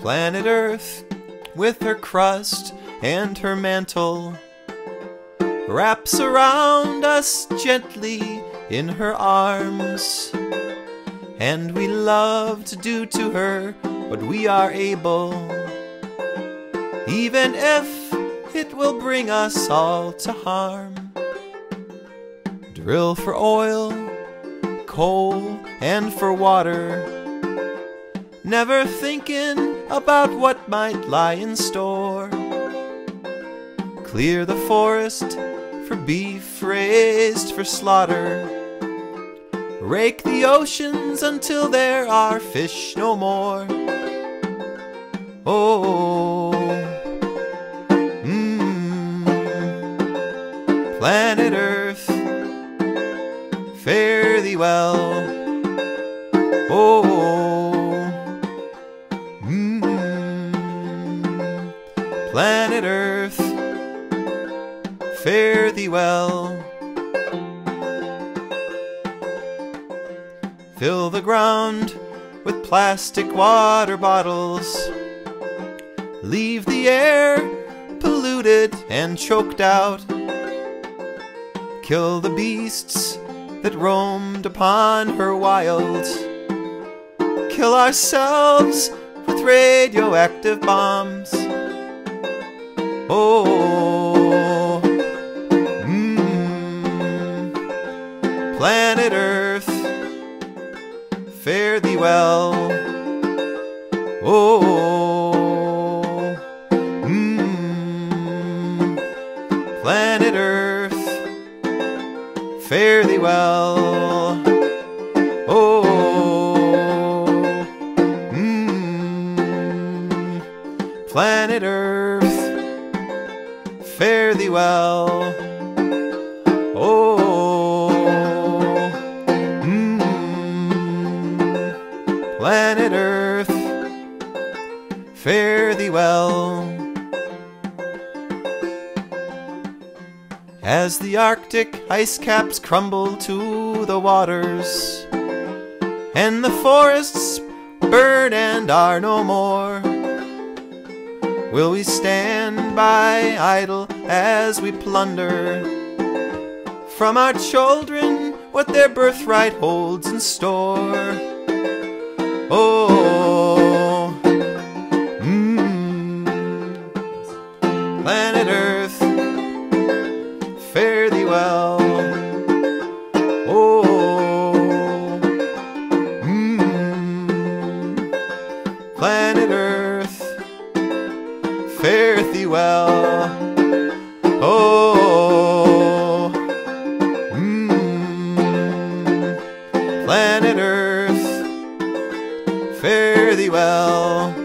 Planet Earth, with her crust and her mantle, wraps around us gently in her arms. And we love to do to her what we are able, even if it will bring us all to harm. Drill for oil, coal, and for water. Never thinking about what might lie in store. Clear the forest for beef raised for slaughter. Rake the oceans until there are fish no more. Oh, mmm, planet Earth, fare thee well. Oh, planet Earth, fare thee well. Fill the ground with plastic water bottles. Leave the air polluted and choked out. Kill the beasts that roamed upon her wild. Kill ourselves with radioactive bombs. Oh, mmm, planet Earth fare thee well. Oh, mmm, planet Earth, fare thee well. Oh, mmm, planet Earth, fare thee well. Oh, mmm, planet Earth, fare thee well. As the Arctic ice caps crumble to the waters, and the forests burn and are no more, will we stand by idle as we plunder from our children what their birthright holds in store? Oh, mmm, planet Earth, fare thee well. Fare thee well. Oh, mmm, planet Earth, fare thee well.